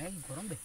Ay, corombe.